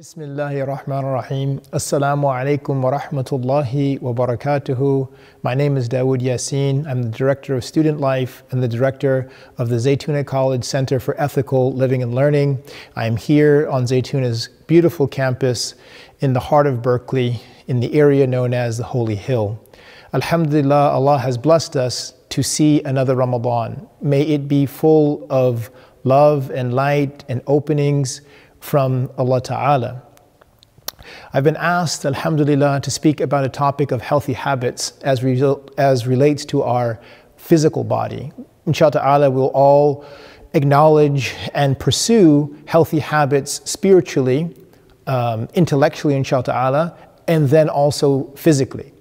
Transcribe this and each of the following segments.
Bismillahir Rahmanir Rahim. Assalamu alaikum wa rahmatullahi wa barakatuhu. My name is Dawood Yasin. I'm the Director of Student Life and the Director of the Zaytuna College Center for Ethical Living and Learning. I am here on Zaytuna's beautiful campus in the heart of Berkeley in the area known as the Holy Hill. Alhamdulillah, Allah has blessed us to see another Ramadan. May it be full of love and light and openings from Allah Ta'ala. I've been asked, Alhamdulillah, to speak about a topic of healthy habits as, re- as relates to our physical body. Inshallah, we'll all acknowledge and pursue healthy habits spiritually, um, intellectually, inshallah, and then also physically.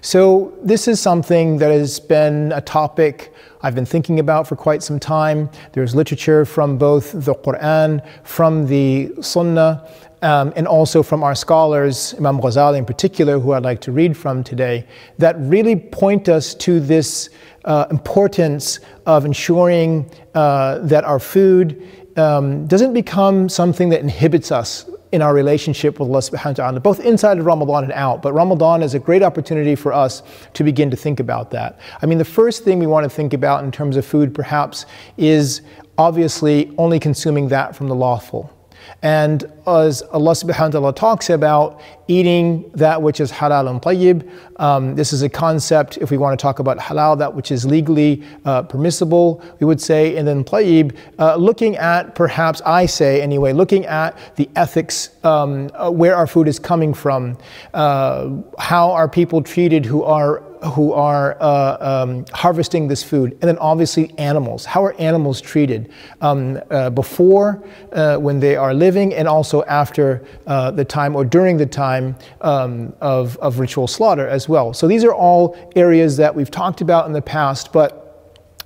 So, this is something that has been a topic I've been thinking about for quite some time. There's literature from both the Quran, from the Sunnah, um, and also from our scholars, Imam Ghazali in particular, who I'd like to read from today, that really point us to this uh, importance of ensuring uh, that our food um, doesn't become something that inhibits us in our relationship with Allah subhanahu wa ta'ala, both inside of Ramadan and out. But Ramadan is a great opportunity for us to begin to think about that. I mean, the first thing we want to think about in terms of food, perhaps, is obviously only consuming that from the lawful. And as Allah subhanahu wa ta'ala talks about eating that which is halal and tayyib, um, this is a concept, if we want to talk about halal, that which is legally uh, permissible, we would say, and then tayyib, uh, looking at perhaps, I say anyway, looking at the ethics, um, uh, where our food is coming from, uh, how are people treated who are who are uh, um, harvesting this food, and then obviously animals. How are animals treated um, uh, before, uh, when they are living, and also after uh, the time or during the time um, of, of ritual slaughter as well? So these are all areas that we've talked about in the past, but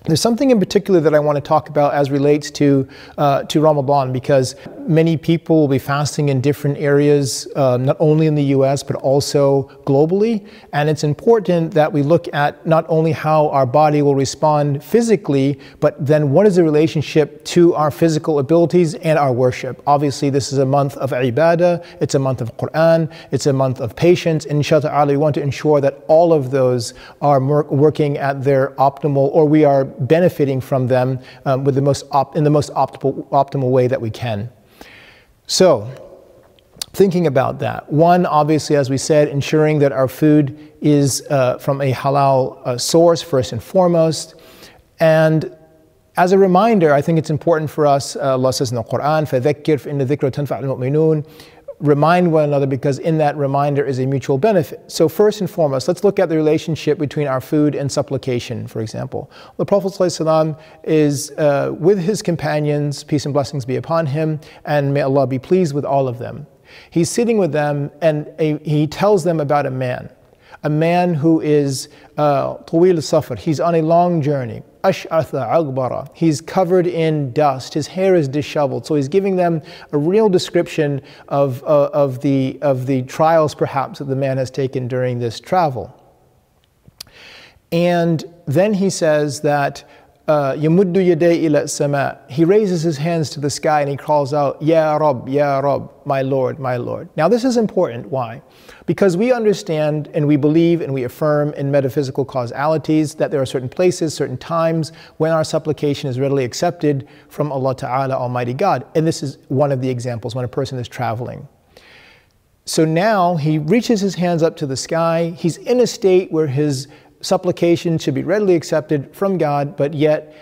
there's something in particular that I want to talk about as relates to uh, to Ramadan because many people will be fasting in different areas, uh, not only in the U.S. but also globally, and it's important that we look at not only how our body will respond physically, but then what is the relationship to our physical abilities and our worship. Obviously, this is a month of ibadah, it's a month of Quran, it's a month of patience. Inshallah, we want to ensure that all of those are working at their optimal, or we are benefiting from them um, with the most in the most optimal, optimal way that we can. So, thinking about that, one, obviously, as we said, ensuring that our food is uh, from a halal uh, source, first and foremost. And as a reminder, I think it's important for us, uh, Allah says in the Quran, فَذَكِّرْ فَإِنَّ الذِّكْرَ تَنْفَعُ الْمُؤْمِنُونَ remind one another because in that reminder is a mutual benefit. So, first and foremost, let's look at the relationship between our food and supplication, for example. The Prophet ﷺ is uh, with his companions, peace and blessings be upon him, and may Allah be pleased with all of them. He's sitting with them and a, he tells them about a man, a man who is uh, safar, he's on a long journey. Ash'atha agbara. He's covered in dust. His hair is disheveled. So he's giving them a real description of, uh, of, the, of the trials, perhaps, that the man has taken during this travel. And then he says that يمد يديه إلى السماء. He raises his hands to the sky and he calls out, Ya Rab, Ya Rab, my Lord, my Lord. Now this is important. Why? Because we understand and we believe and we affirm in metaphysical causalities that there are certain places, certain times when our supplication is readily accepted from Allah Ta'ala, Almighty God. And this is one of the examples when a person is traveling. So now he reaches his hands up to the sky. He's in a state where his supplication should be readily accepted from God, but yet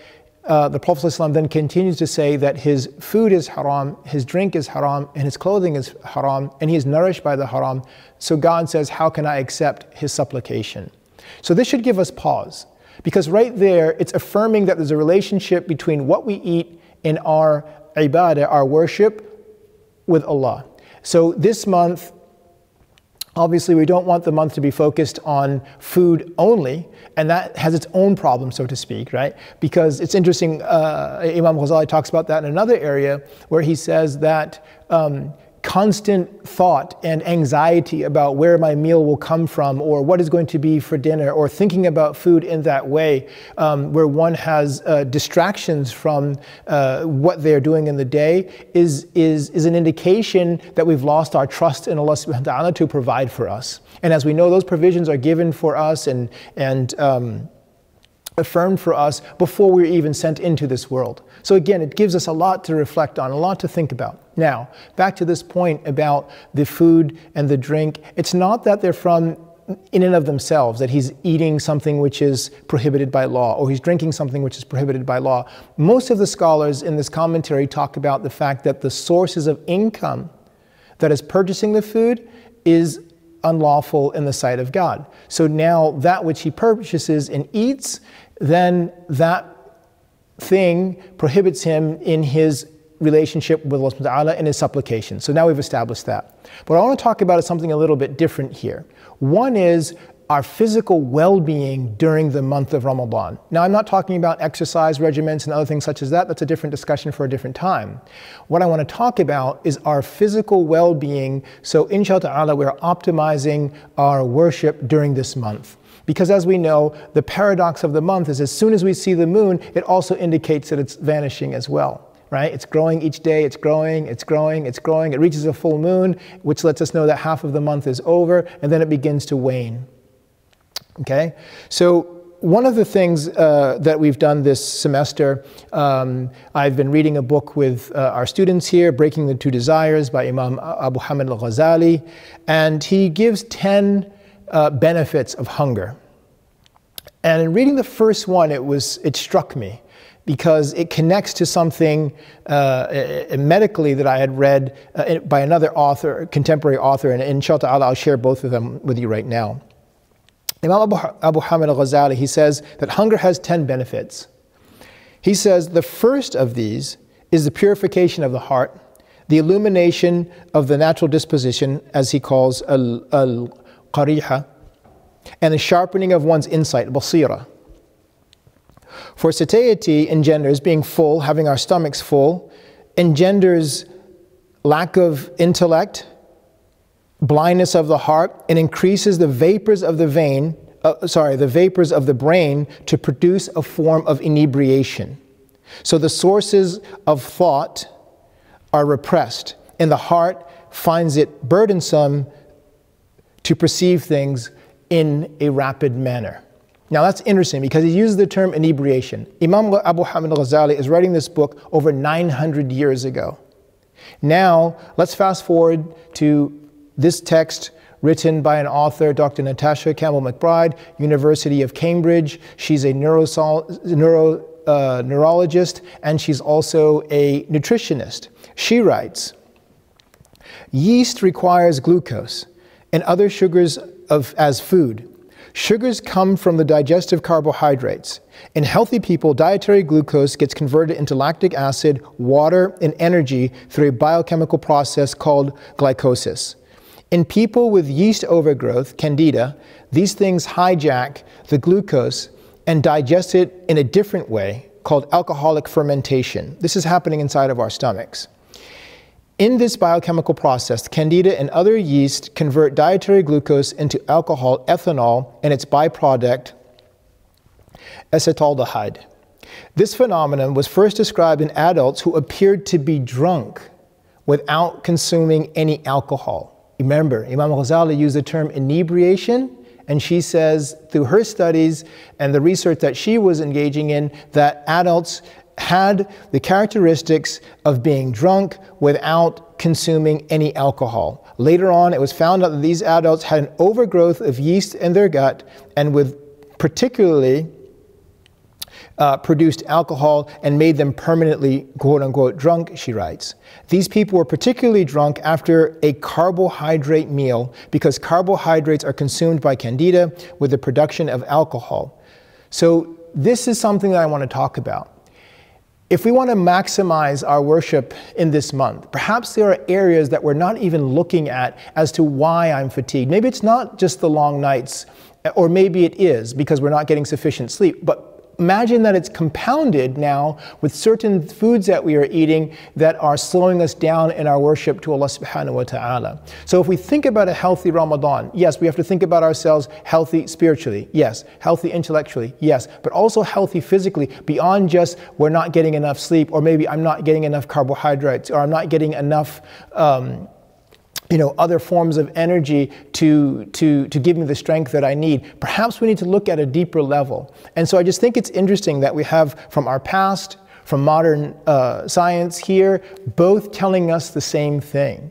uh, the Prophet ﷺ then continues to say that his food is haram, his drink is haram, and his clothing is haram, and he is nourished by the haram. So God says, How can I accept his supplication? So this should give us pause, because right there it's affirming that there's a relationship between what we eat in our ibadah, our worship, with Allah. So this month, Obviously, we don't want the month to be focused on food only, and that has its own problem, so to speak, right? Because it's interesting, uh, Imam Ghazali talks about that in another area where he says that um, constant thought and anxiety about where my meal will come from or what is going to be for dinner or thinking about food in that way um, where one has uh, distractions from uh, what they're doing in the day is, is, is an indication that we've lost our trust in Allah subhanahu wa ta'ala to provide for us. And as we know, those provisions are given for us and, and um, affirmed for us before we are even sent into this world. So again, it gives us a lot to reflect on, a lot to think about. Now, back to this point about the food and the drink. It's not that they're from in and of themselves, that he's eating something which is prohibited by law or he's drinking something which is prohibited by law. Most of the scholars in this commentary talk about the fact that the sources of income that is purchasing the food is unlawful in the sight of God. So now that which he purchases and eats, then that thing prohibits him in his relationship with Allah Ta'ala in his supplication. So now we've established that. What I want to talk about something a little bit different here. One is our physical well-being during the month of Ramadan. Now I'm not talking about exercise regimens and other things such as that. That's a different discussion for a different time. What I want to talk about is our physical well-being. So inshallah we're optimizing our worship during this month. Because as we know, the paradox of the month is as soon as we see the moon, it also indicates that it's vanishing as well right? It's growing each day, it's growing, it's growing, it's growing. It reaches a full moon, which lets us know that half of the month is over, and then it begins to wane. Okay? So, one of the things uh, that we've done this semester, um, I've been reading a book with uh, our students here, Breaking the Two Desires by Imam Abu Hamid al Ghazali, and he gives 10 uh, benefits of hunger. And in reading the first one, it, was, it struck me because it connects to something uh, medically that I had read uh, by another author, contemporary author, and inshallah I'll share both of them with you right now. Imam Abu, Hamid al Ghazali, he says that hunger has 10 benefits. He says the first of these is the purification of the heart, the illumination of the natural disposition, as he calls al, al qariha, and the sharpening of one's insight, basira. For satiety engenders being full, having our stomachs full, engenders lack of intellect, blindness of the heart, and increases the vapors of the vein, uh, sorry, the vapors of the brain to produce a form of inebriation. So the sources of thought are repressed, and the heart finds it burdensome to perceive things in a rapid manner. Now that's interesting because he uses the term inebriation. Imam Abu Hamid al-Ghazali is writing this book over 900 years ago. Now, let's fast forward to this text written by an author, Dr. Natasha Campbell McBride, University of Cambridge. She's a neuro, neuro, uh, neurologist and she's also a nutritionist. She writes, yeast requires glucose and other sugars of, as food. Sugars come from the digestive carbohydrates. In healthy people, dietary glucose gets converted into lactic acid, water, and energy through a biochemical process called glycolysis. In people with yeast overgrowth, candida, these things hijack the glucose and digest it in a different way called alcoholic fermentation. This is happening inside of our stomachs. In this biochemical process, candida and other yeasts convert dietary glucose into alcohol, ethanol, and its byproduct, acetaldehyde. This phenomenon was first described in adults who appeared to be drunk without consuming any alcohol. Remember, Imam Ghazali used the term inebriation, and she says through her studies and the research that she was engaging in that adults had the characteristics of being drunk without consuming any alcohol. Later on, it was found out that these adults had an overgrowth of yeast in their gut and with particularly uh, produced alcohol and made them permanently quote unquote drunk, she writes. These people were particularly drunk after a carbohydrate meal because carbohydrates are consumed by candida with the production of alcohol. So, this is something that I want to talk about. If we want to maximize our worship in this month, perhaps there are areas that we're not even looking at as to why I'm fatigued. Maybe it's not just the long nights, or maybe it is because we're not getting sufficient sleep. But imagine that it's compounded now with certain foods that we are eating that are slowing us down in our worship to Allah subhanahu wa ta'ala. So if we think about a healthy Ramadan, yes, we have to think about ourselves healthy spiritually, yes, healthy intellectually, yes, but also healthy physically beyond just we're not getting enough sleep or maybe I'm not getting enough carbohydrates or I'm not getting enough um, you know, other forms of energy to, to, to give me the strength that I need. Perhaps we need to look at a deeper level. And so I just think it's interesting that we have from our past, from modern uh, science here, both telling us the same thing.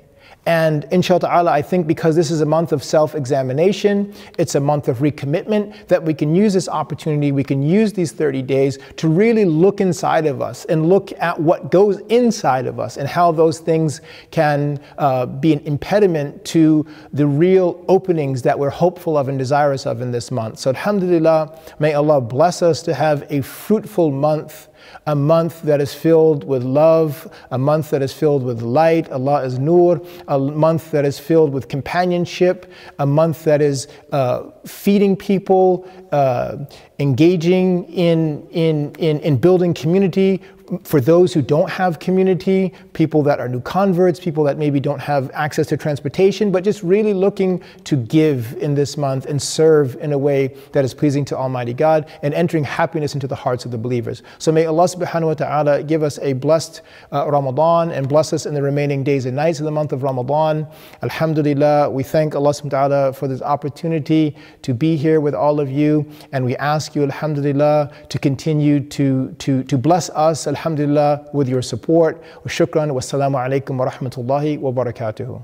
And inshallah I think because this is a month of self-examination, it's a month of recommitment, that we can use this opportunity, we can use these 30 days to really look inside of us and look at what goes inside of us and how those things can uh, be an impediment to the real openings that we're hopeful of and desirous of in this month. So alhamdulillah, may Allah bless us to have a fruitful month a month that is filled with love, a month that is filled with light, Allah is Nur, a month that is filled with companionship, a month that is uh, feeding people, uh, engaging in, in, in, in building community, for those who don't have community, people that are new converts, people that maybe don't have access to transportation, but just really looking to give in this month and serve in a way that is pleasing to Almighty God and entering happiness into the hearts of the believers. So may Allah subhanahu wa ta'ala give us a blessed uh, Ramadan and bless us in the remaining days and nights of the month of Ramadan. Alhamdulillah, we thank Allah subhanahu wa ta'ala for this opportunity to be here with all of you and we ask you, Alhamdulillah, to continue to, to, to bless us alhamdulillah, with your support. Shukran. Wassalamu alaikum wa rahmatullahi wa barakatuhu.